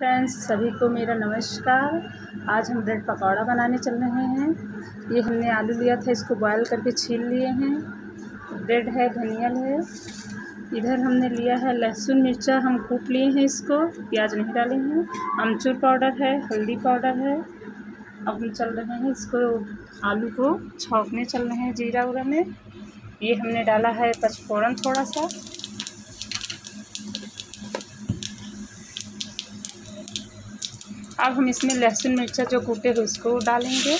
Friends सभी को मेरा नमस्कार। आज हम ब्रेड पकौड़ा बनाने चल रहे हैं। ये हमने आलू लिया था, इसको बॉयल करके छील लिए हैं। ब्रेड है, धनिया है। इधर हमने लिया है लहसुन मिर्चा, हम कूट लिए हैं इसको। प्याज नहीं डाले हैं। अमचूर पाउडर है, हल्दी पाउडर है। अब हम चल रहे हैं इसको, आलू को छौंकने चल रहे हैं जीरा उरा में। ये हमने डाला है पचफोरन थोड़ा सा। अब हम इसमें लहसुन मिर्चा जो कूटे हुए उसको डालेंगे।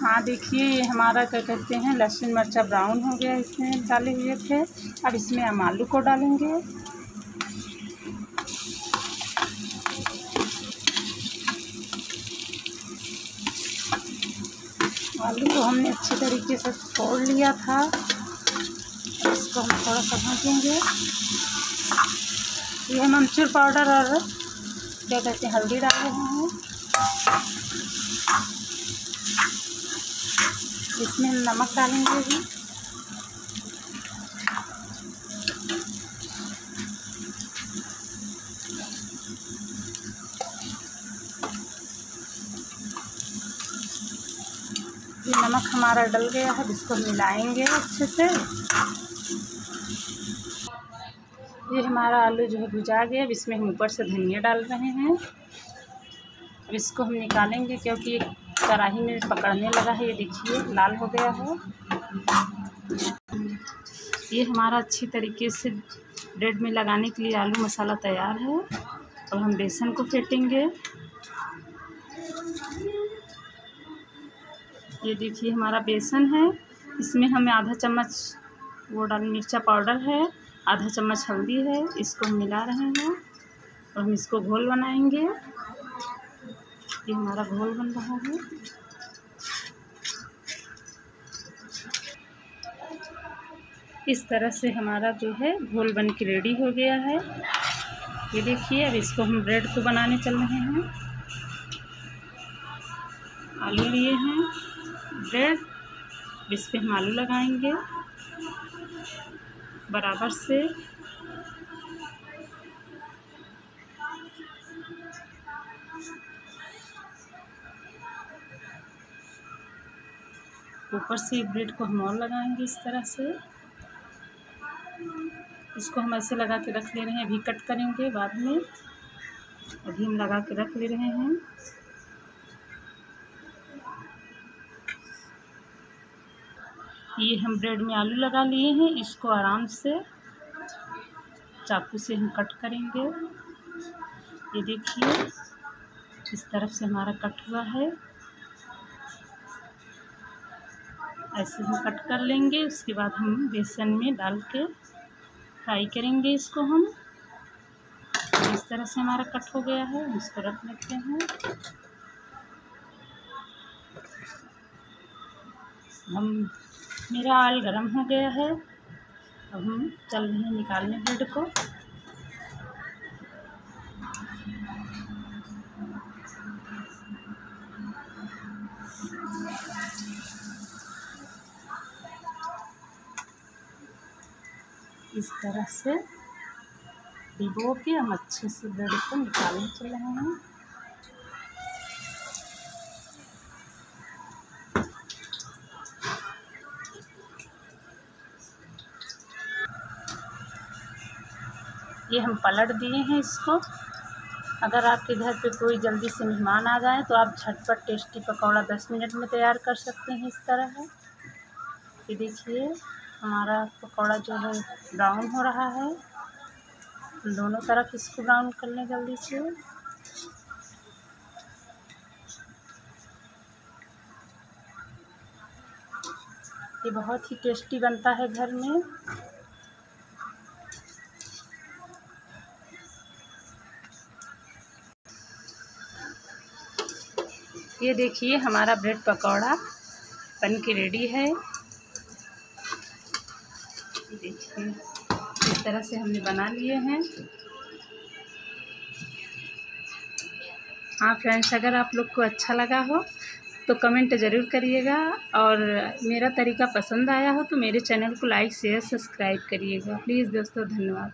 हाँ देखिए, ये हमारा क्या कहते हैं, लहसुन मिर्चा ब्राउन हो गया इसमें डाले हुए थे। अब इसमें हम आलू को डालेंगे। आलू को हमने अच्छे तरीके से तोड़ लिया था। इसको हम थोड़ा सा भूजेंगे। ये हम अमचूर पाउडर और क्या कहते हैं, हल्दी डाल रहे हैं। इसमें नमक डालेंगे भी। ये नमक हमारा डल गया है इसको मिलाएँगे अच्छे से। ये हमारा आलू जो है भुजा गया। अब इसमें हम ऊपर से धनिया डाल रहे हैं। अब इसको हम निकालेंगे क्योंकि ये कढ़ाई में पकड़ने लगा है। ये देखिए, लाल हो गया है। ये हमारा अच्छी तरीके से ब्रेड में लगाने के लिए आलू मसाला तैयार है। अब हम बेसन को फेंटेंगे। ये देखिए हमारा बेसन है। इसमें हमें आधा चम्मच वो डाल, मिर्चा पाउडर है, आधा चम्मच हल्दी है, इसको हम मिला रहे हैं और हम इसको घोल बनाएँगे। ये हमारा घोल बन रहा है। इस तरह से हमारा जो है घोल बन के रेडी हो गया है। ये देखिए, अब इसको हम ब्रेड को बनाने चल रहे हैं। आलू लिए हैं। ब्रेड इस पर हम आलू लगाएँगे। बराबर से। ऊपर से ब्रेड को हम और लगाएँगे इस तरह से। इसको हम ऐसे लगा के रख ले रहे हैं, अभी कट करेंगे बाद में। अभी हम लगा के रख ले रहे हैं। ये हम ब्रेड में आलू लगा लिए हैं, इसको आराम से चाकू से हम कट करेंगे। ये देखिए, इस तरफ़ से हमारा कट हुआ है। ऐसे हम कट कर लेंगे, उसके बाद हम बेसन में डाल के फ्राई करेंगे इसको हम। इस तरह से हमारा कट हो गया है इसको रख लेते हैं। हम मेरा ऑयल गर्म हो गया है। अब हम चल रहे हैं निकालने ब्रेड को। इस तरह से भिगो के हम अच्छे से ब्रेड को निकालने चल रहे हैं। ये हम पलट दिए हैं इसको। अगर आपके घर पे कोई जल्दी से मेहमान आ जाए तो आप झटपट टेस्टी पकौड़ा दस मिनट में तैयार कर सकते हैं इस तरह है। ये देखिए, हमारा पकौड़ा जो है ब्राउन हो रहा है। दोनों तरफ़ इसको ब्राउन कर लें जल्दी से। ये बहुत ही टेस्टी बनता है घर में। ये देखिए, हमारा ब्रेड पकौड़ा बन के रेडी है। देखिए, इस तरह से हमने बना लिए हैं। हाँ फ्रेंड्स अगर आप लोग को अच्छा लगा हो तो कमेंट ज़रूर करिएगा। और मेरा तरीका पसंद आया हो तो मेरे चैनल को लाइक शेयर सब्सक्राइब करिएगा। प्लीज़ दोस्तों, धन्यवाद।